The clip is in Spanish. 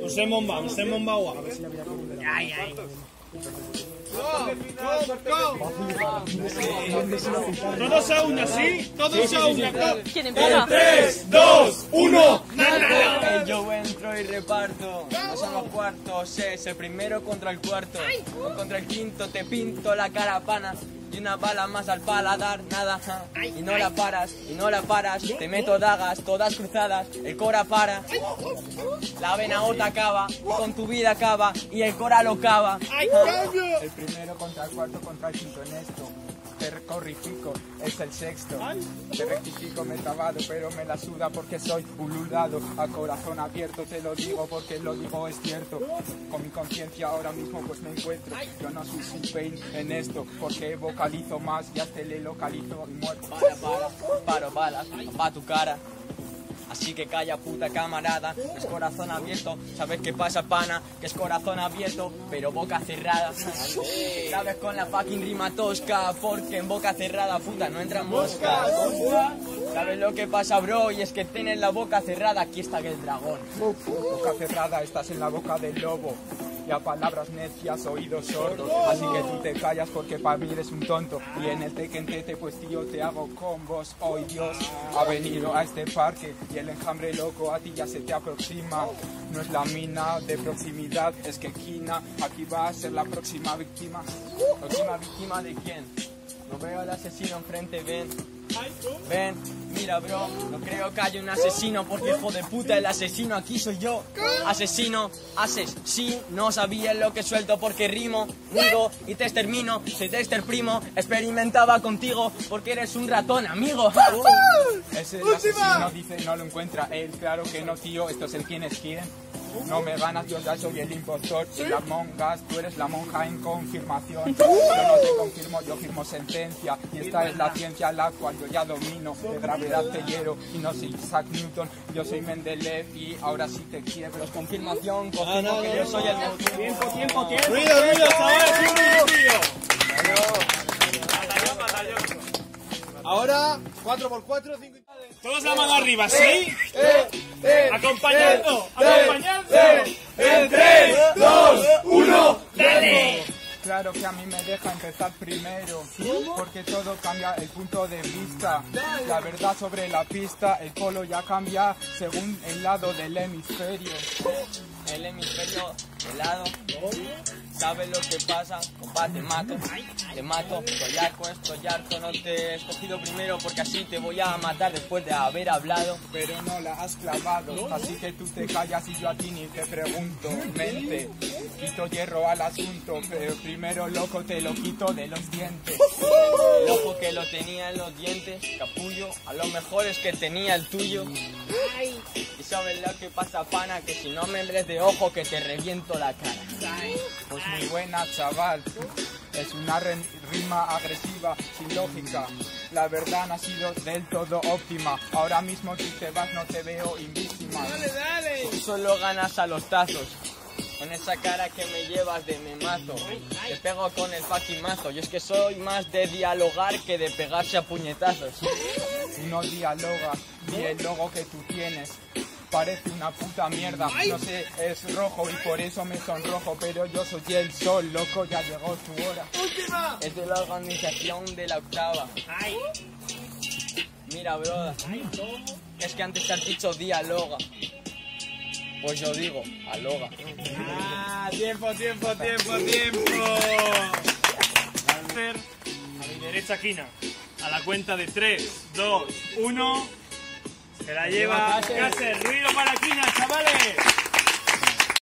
Nos hemos bombado, nos hemos bombado. A ver si la comer. Ay, ay. Todos a una, ¿sí? Todos a una. ¿Quién empieza? 3, 2, 1. Yo entro y reparto, son los cuartos, es el primero contra el cuarto, o contra el quinto, te pinto la cara pana. Y una bala más al paladar, nada, y no la paras, y no la paras, te meto dagas, todas cruzadas, el cora para, la vena otra acaba, con tu vida acaba, y el cora lo cava. El primero contra el cuarto contra el quinto en esto. Te corrifico, es el sexto. Te rectifico, me he trabado, pero me la suda porque soy ululado. A corazón abierto te lo digo porque lo digo es cierto. Con mi conciencia ahora mismo pues me encuentro. Yo no soy sin pain en esto porque vocalizo más y hasta le localizo y muerto. Para, para, paro balas, pa' tu cara. Así que calla puta camarada, es corazón abierto, sabes qué pasa pana, que es corazón abierto, pero boca cerrada. Sabes con la fucking rima tosca, porque en boca cerrada puta no entran moscas. ¿Sabes lo que pasa bro? Y es que tienes la boca cerrada, aquí está el dragón. Boca cerrada, estás en la boca del lobo. Y a palabras necias, oídos sordos. Así que tú te callas porque para mí eres un tonto. Y en el Tekken Tete, pues tío, te hago combos. Hoy Dios ha venido a este parque. Y el enjambre loco a ti ya se te aproxima. No es la mina de proximidad, es que Kina aquí va a ser la próxima víctima. ¿Próxima víctima de quién? No veo al asesino enfrente, ven. Ven, mira bro, no creo que haya un asesino porque hijo de puta el asesino aquí soy yo. Asesino, haces, sí, no sabía lo que suelto porque rimo, digo y te extermino, soy Dexter primo, experimentaba contigo porque eres un ratón amigo. Es el asesino, dice, no lo encuentra él. Claro que no, tío, esto es el quién es quién. No me ganas, yo ya soy el impostor. Soy la mongas, tú eres la monja en confirmación. Yo no te confirmo, yo firmo sentencia. Y esta es la ciencia la cual yo ya domino. De gravedad te hiero y no soy Isaac Newton. Yo soy Mendeleev y ahora sí te quiebro. Confirmación, confirmo que yo soy el monstruo. Tiempo, tiempo, tiempo. Ruido, ruido, chavales, ruido, ruido. Ahora, 4x4, 5 Todos la mano arriba, ¿sí? Acompañando, acompañando. En 3, 2, 1, dale. Claro que a mí me deja empezar primero, porque todo cambia el punto de vista. La verdad sobre la pista, el polo ya cambia según el lado del hemisferio. El hemisferio helado. ¿Sabes lo que pasa? Compa, te mato, te mato, estoy arco, estoy harto, no te he escogido primero porque así te voy a matar después de haber hablado. Pero no la has clavado, así que tú te callas y yo a ti ni te pregunto. Mente, quito hierro al asunto, pero primero loco te lo quito de los dientes. El ojo que lo tenía en los dientes, capullo, a lo mejor es que tenía el tuyo. Y sabes lo que pasa, pana, que si no me ves de ojo que te reviento la cara. Pues muy buena, chaval. Es una rima agresiva, sin lógica. La verdad no ha sido del todo óptima. Ahora mismo si te vas no te veo invíctima. Tú solo ganas a los tazos. Con esa cara que me llevas de me mato. Te pego con el fucking mazo. Y es que soy más de dialogar que de pegarse a puñetazos. No dialogas, ni el logo que tú tienes. Parece una puta mierda, no sé, es rojo y por eso me sonrojo, pero yo soy el sol, loco, ya llegó tu hora. Es de la organización de la octava. Mira, broda. Es que antes te has dicho dialoga. Pues yo digo, aloga. Ah, tiempo, tiempo, tiempo, tiempo. Lancer, a mi derecha Kina. A la cuenta de 3, 2, 1. Se la lleva Cáceres. Ruido para Kina, chavales.